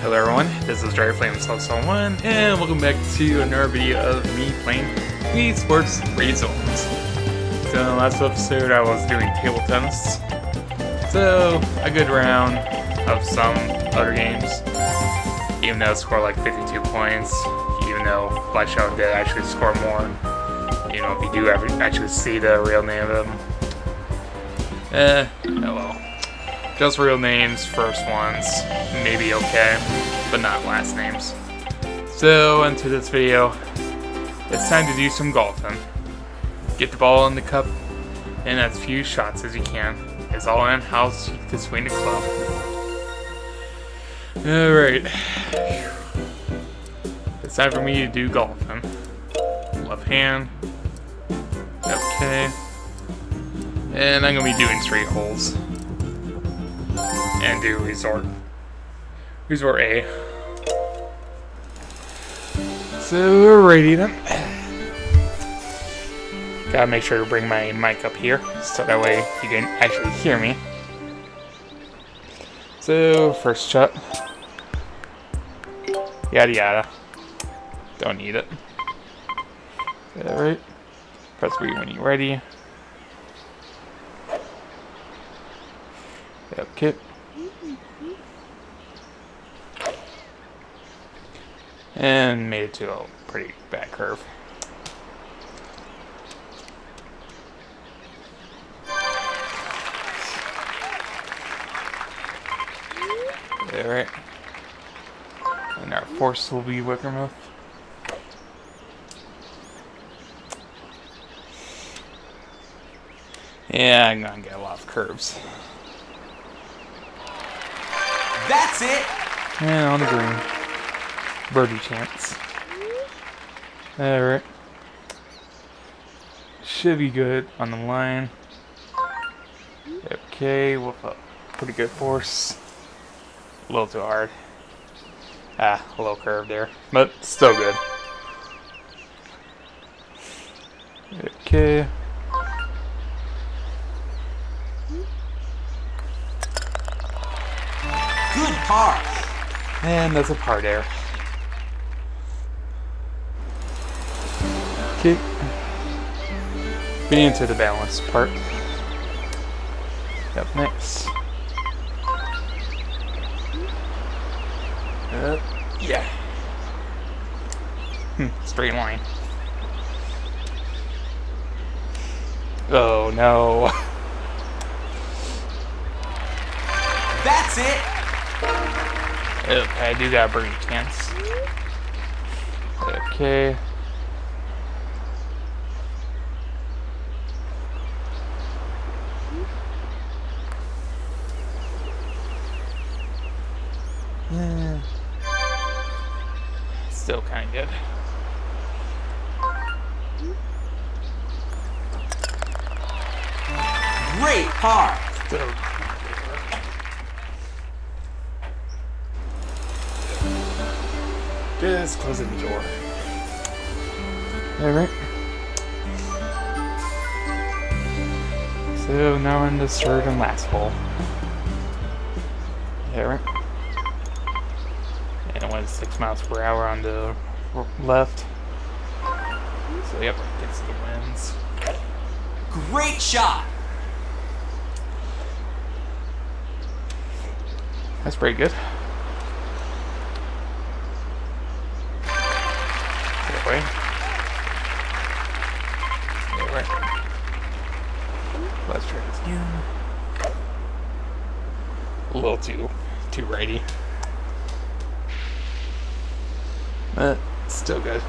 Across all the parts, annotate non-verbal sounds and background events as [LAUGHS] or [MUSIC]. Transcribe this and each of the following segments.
Hello everyone, this is DragonFlame1, and welcome back to another video of me playing Wii Sports Resort. So in the last episode I was doing table tennis. So, a good round of some other games. Even though I scored like 52 points, even though Shadow did actually score more. You know, if you do ever actually see the real name of them. Eh, oh well. Just real names, first ones, maybe okay, but not last names. So, into this video, it's time to do some golfing. Get the ball in the cup in as few shots as you can. It's all in house to swing the club. Alright. It's time for me to do golfing. Left hand. Okay. And I'm gonna be doing three holes and do resort. Resort A. So we're ready then. Gotta make sure to bring my mic up here, so that way you can actually hear me. So, first shot. Yada yada. Don't need it. Alright. Press B when you're ready. Yep, kit. And made it to a pretty bad curve. Alright. And our force will be Wickermouth. Yeah, I'm gonna get a lot of curves. That's it! And on the green. Birdie chance. Alright. Should be good on the line. Okay, with a pretty good force. A little too hard. Ah, a little curve there. But still good. Okay. Good par. And that's a par there. Okay. Getting into the balance part. Up next. Uh, yeah. Hmm, straight line. Oh no. That's it! Okay, I do got a birdie chance. Okay. Still kind of good. Great par. Still Just closing the door. Alright. So now in the third and last hole. Alright. Went 6 miles per hour on the left. So yep, gets the wins. Great shot. That's pretty good. That way. Alright. Let's try this again. A little too, too righty. But still good.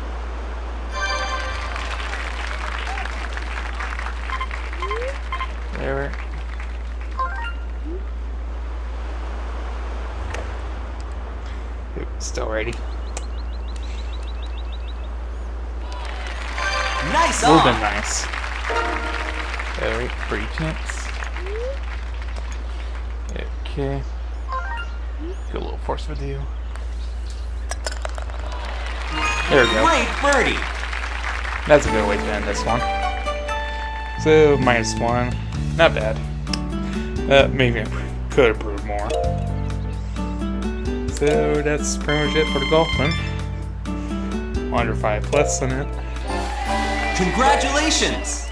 There. we Oop, Still ready. Nice Would have been on. nice. Alright, free chance. Okay. Good little force with you. There we go. Great birdie. That's a good way to end this one. So, minus one. Not bad. Uh, maybe I could have proved more. So that's pretty much it for the golf one. Under 5 plus on it. Congratulations!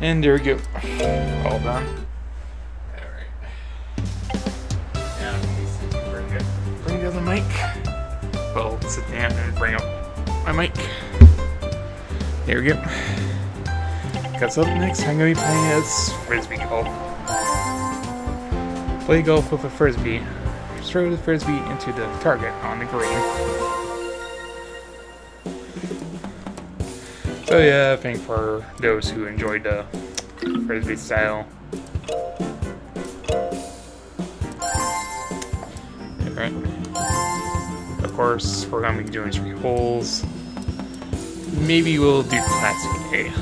And there we go. All done. Alright. Yeah, very good. Bring down the mic. Well, sit down and bring up my mic. There we go. Guess up next, I'm gonna be playing as frisbee golf. Play golf with a frisbee. Throw the frisbee into the target on the green. So yeah, I think for those who enjoyed the frisbee style. Alright. Of course, we're gonna be doing three holes. Maybe we'll do Classic A.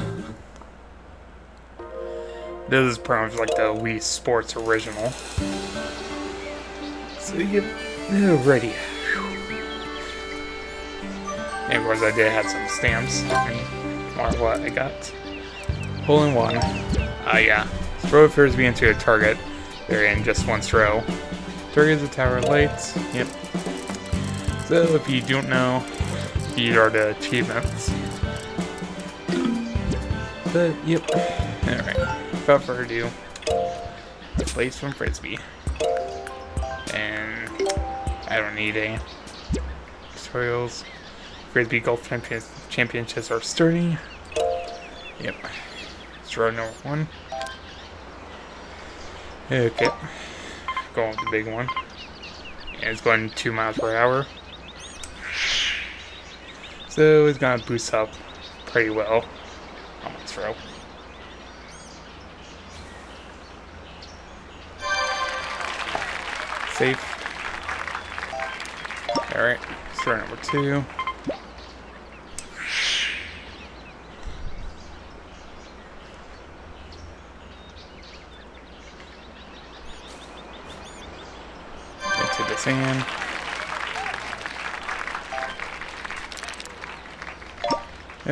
This is pretty much like the Wii Sports original. So yep, ready. And of course I did have some stamps. Or what I got. Hole in one. Ah uh, yeah. Throw a frisbee into a target. They're in just one throw. Target is a tower lights. Yep. So if you don't know, these are the achievements. But yep. Alright. Without further ado, place from frisbee. And I don't need any tutorials. Frisbee Golf Champions Championships are starting. Yep. It's Throw number one. Okay. Going with the big one. And it's going 2 miles per hour. So it's gonna boost up pretty well on my throw. Safe. Alright, throw number two. Into the sand.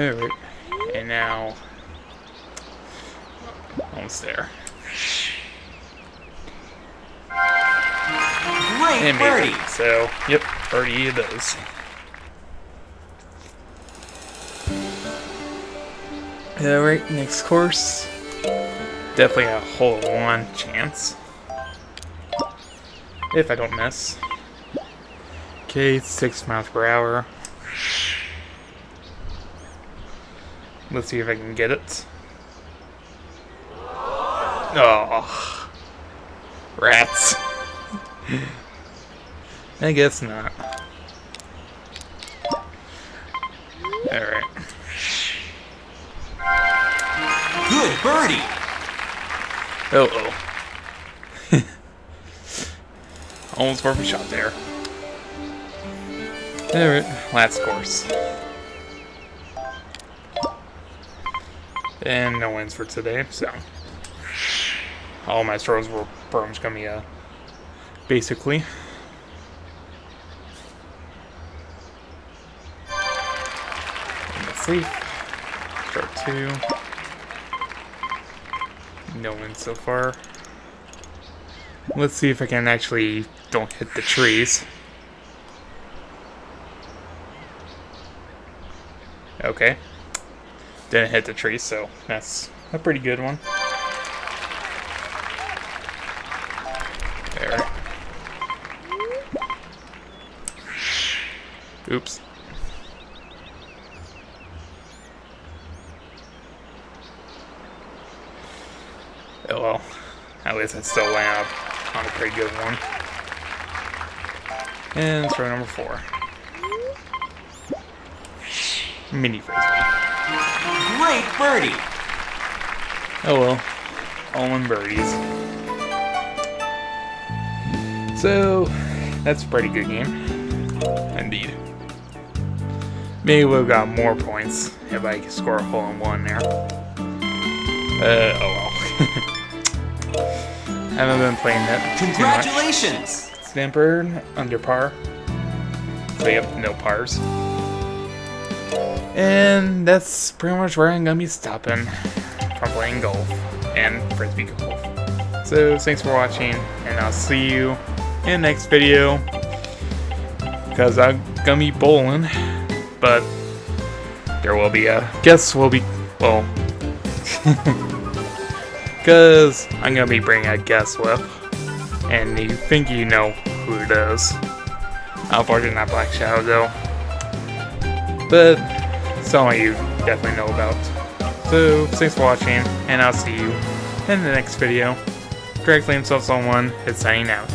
Alright, and now almost there. Great And birdie! maybe. So, yep, birdie it is. Alright, next course. Definitely a hole in one chance. If I don't miss. Okay, six miles per hour. Let's see if I can get it. Oh, rats. [LAUGHS] I guess not. Alright. Good birdie! Oh oh. [LAUGHS] Almost perfect shot there. Alright, last course. And no wins for today, so. All my throws were pretty much gonna be a. Basically. Safe. Start two. No win so far. Let's see if I can actually don't hit the trees. Okay. Didn't hit the tree, so that's a pretty good one. There. Oops. Oh well. At least I still land on a pretty good one. And throw number four. Mini. Great birdie! Oh well. All in birdies. So, that's a pretty good game. Indeed. Maybe we've got more points if I can score a hole in one there. Uh, oh well. [LAUGHS] Haven't been playing that. Congratulations! Stamper under par. So yep, no pars. And that's pretty much where I'm gonna be stopping from playing golf and frisbee golf. So thanks for watching, and I'll see you in the next video. because I'm gonna be bowling, but there will be a guest will be well, [LAUGHS] because I'm gonna be bringing a guest with, and you think you know who it is. Unfortunately, not Black Shadow though, but someone you definitely know about. So thanks for watching, and I'll see you in the next video. Drag Flame Soul One is signing out.